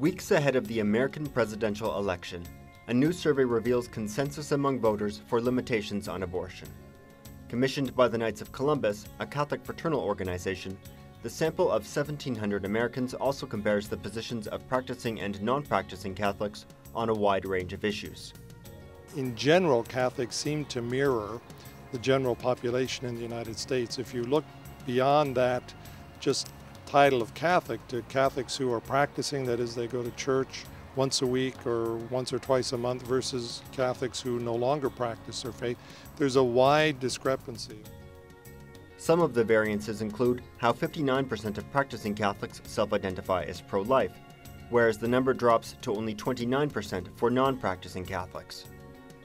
Weeks ahead of the American presidential election, a new survey reveals consensus among voters for limitations on abortion. Commissioned by the Knights of Columbus, a Catholic fraternal organization, the sample of 1,700 Americans also compares the positions of practicing and non practicing Catholics on a wide range of issues. In general, Catholics seem to mirror the general population in the United States. If you look beyond that, just title of Catholic to Catholics who are practicing, that is, they go to church once a week or once or twice a month, versus Catholics who no longer practice their faith, there's a wide discrepancy. Some of the variances include how 59% of practicing Catholics self identify as pro life, whereas the number drops to only 29% for non practicing Catholics.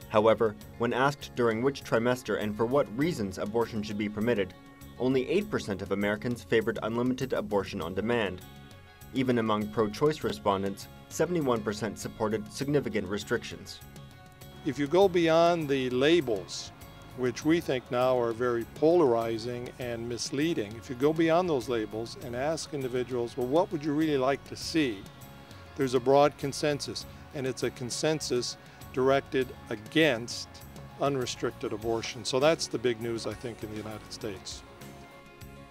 However, when asked during which trimester and for what reasons abortion should be permitted, only 8% of Americans favored unlimited abortion on demand. Even among pro choice respondents, 71% supported significant restrictions. If you go beyond the labels, which we think now are very polarizing and misleading, if you go beyond those labels and ask individuals, well, what would you really like to see? There's a broad consensus, and it's a consensus directed against unrestricted abortion. So that's the big news, I think, in the United States.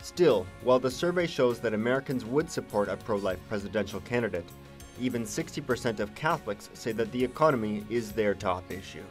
Still, while the survey shows that Americans would support a pro life presidential candidate, even 60% of Catholics say that the economy is their top issue.